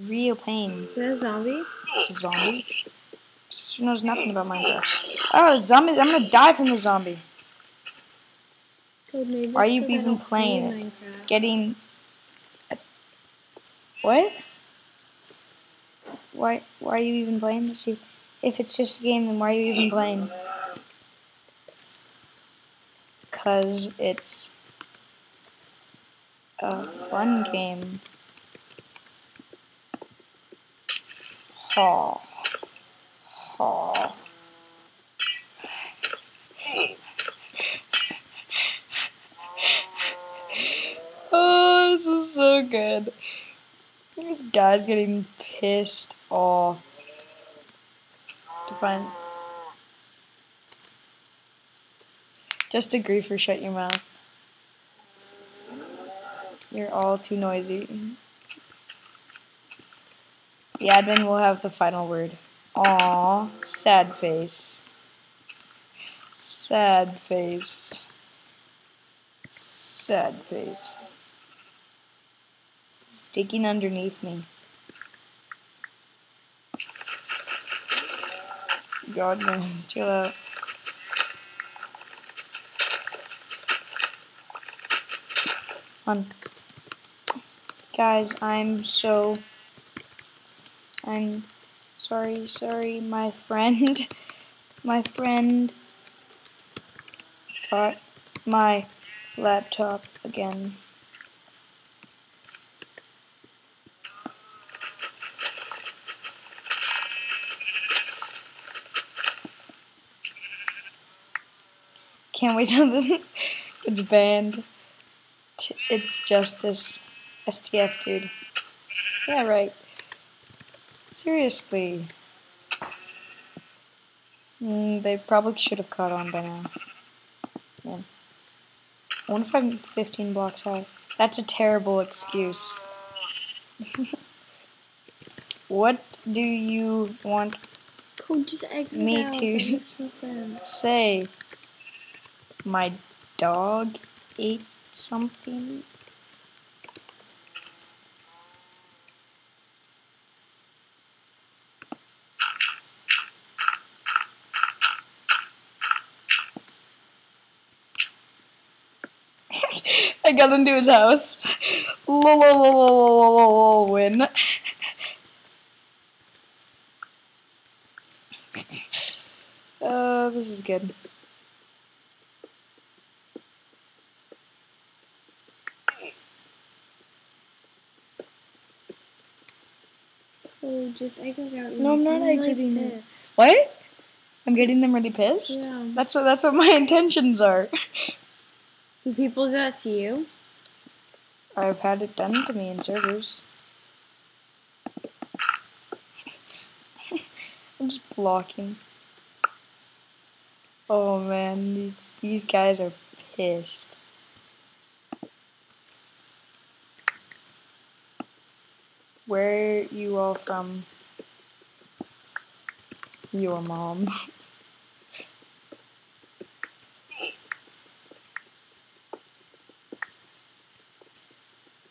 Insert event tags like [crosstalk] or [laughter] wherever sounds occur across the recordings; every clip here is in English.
Real pain. Is that a zombie? It's a zombie. She knows nothing about Minecraft. Oh, zombie! I'm gonna die from the zombie. Why are you even play playing it? Getting. What? Why? Why are you even playing this? If- If it's just a game, then why are you even playing? Cause it's a fun game. Ha. [laughs] Ha. Oh, this is so good. This guy's getting pissed off. Define. Just agree for shut your mouth. You're all too noisy. The admin will have the final word. Aw, sad face. Sad face. Sad face. He's digging underneath me. God knows, chill out. On. Guys, I'm so. I'm sorry, sorry, my friend. [laughs] My friend got my laptop again. Can't wait till [laughs] this it's banned. T- It's justice. STF, dude. Yeah, right. Seriously. Mm, they probably should have caught on by now. Man. I wonder if I'm 15 blocks high. That's a terrible excuse. [laughs] what do you want Code, just Me out. That makes say? My dog ate something? [laughs] I got into his house. Win. Uh, this is good. Code, just exit out. No, I'm not really exiting it. pissed. What? I'm getting them really pissed. Yeah. That's what that's what my [laughs] intentions are. People do that to you? I've had it done to me in servers. [laughs] I'm just blocking. Oh man, these these guys are pissed. Where you all from? Your mom. [laughs]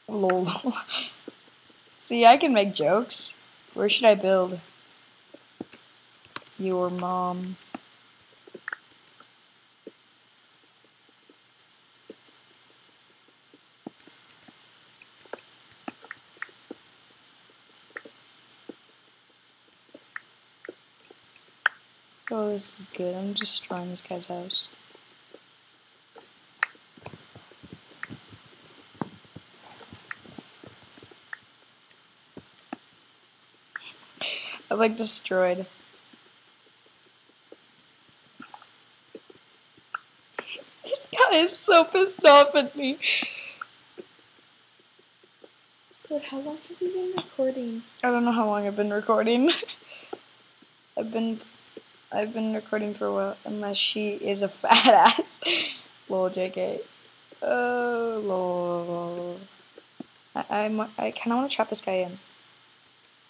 Lol. [laughs] See, I can make jokes. Where should I build? Your mom. Oh, this is good. I'm just destroying this guy's house. I'm like destroyed. This guy is so pissed off at me. But how long have you been recording? I don't know how long I've been recording. [laughs] I've been I've been recording for a while unless she is a fat [laughs] ass. lol JK. Oh uh, lol. I I'm, I kinda wanna trap this guy in.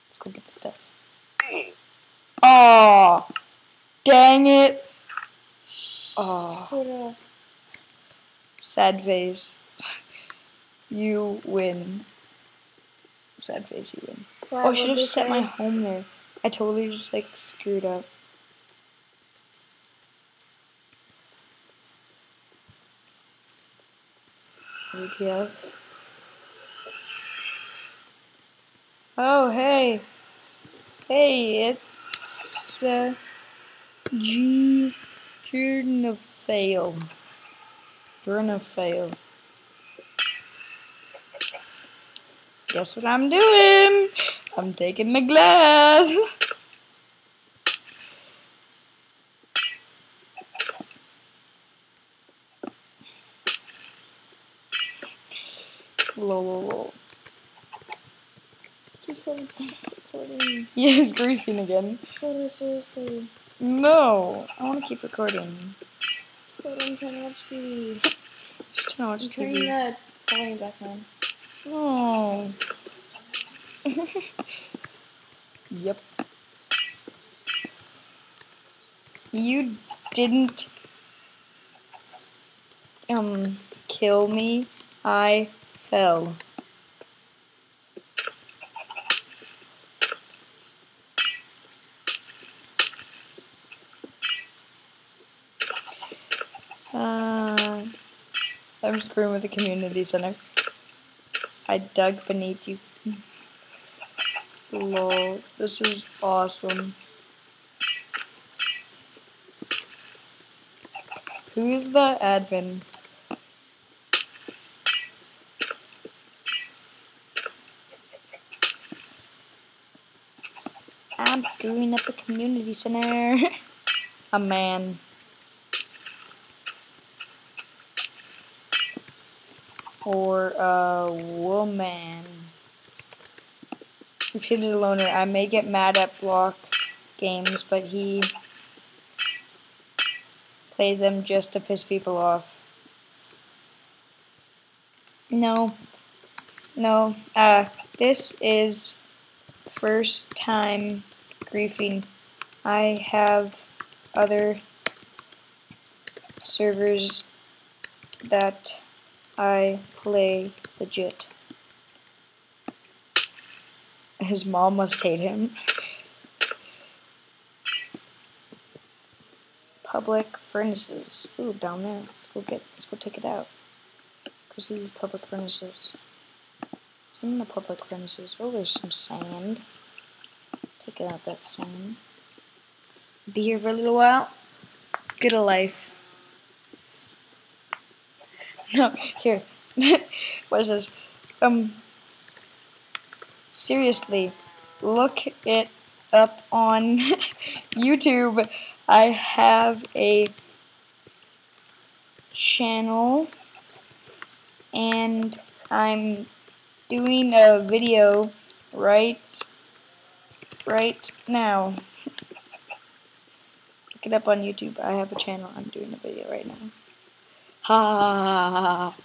Let's go get the stuff. Oh dang it. Oh sad face. You win. Sad face you win. Why Oh, I should have set my home there. I totally just like screwed up. WTF. Oh, hey. Hey, it's uh, G. Fail. fail. Guess what I'm doing? I'm taking the glass. Lol, recording. Yes, griefing again. Seriously. No, I want to keep recording. Photo, I'm trying to watch TV. Just trying to watch I'm turning TV. the volume back on. Oh. [laughs] yep. You didn't um kill me. I fell. Uh, I'm screwing with the community center. I dug beneath you. Lol, this is awesome. Who's the admin? I'm screwing up the community center. [laughs] A man. Or a woman. This kid is a loner. I may get mad at block games, but he plays them just to piss people off. No. No. Uh, this is first time griefing. I have other servers that I play legit. His mom must hate him. Public furnaces. Ooh, down there. Let's go get. Let's go take it out. Go see these public furnaces. In the public furnaces? Oh, there's some sand. Take it out that sand. Be here for a little while. Get a life. [laughs] Here. [laughs] what is this? Um. Seriously, look it up on [laughs] YouTube. I have a channel and I'm doing a video right right now. Look it up on YouTube. I have a channel. I'm doing a video right now. Ha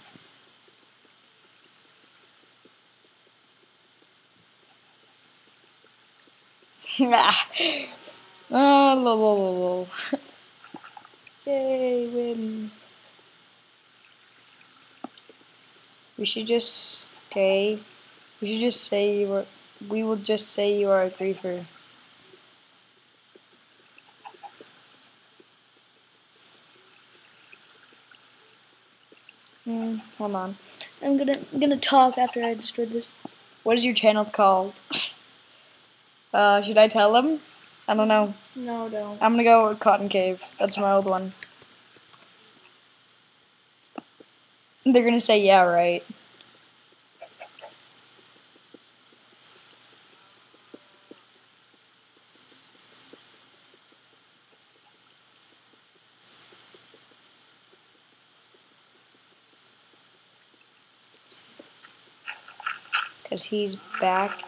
ah, lol, lol, lol. Yay, win. We should just stay. We should just say you are. We will just say you are a griefer. Hold on. I'm gonna I'm gonna talk after I destroyed this. What is your channel called? Uh, should I tell them? I don't know. No, don't. I'm gonna go with Cotton Cave. That's my old one. They're gonna say, yeah, right. Because he's back.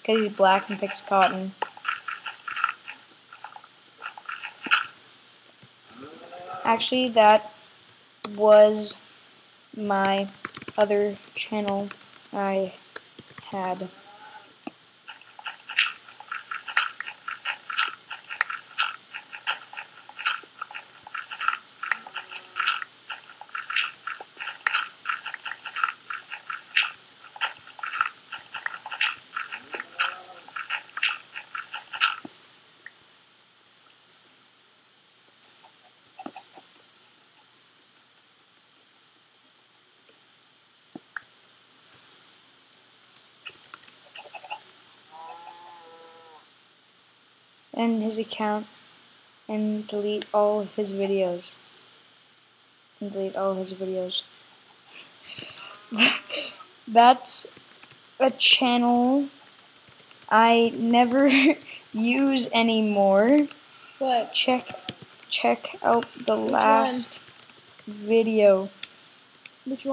Because he's black and picks cotton. Actually, that was my other channel I had. And his account and delete all of his videos. And delete all his videos. [laughs] That's a channel I never [laughs] use anymore. What? Check check out the one? last video. Which one?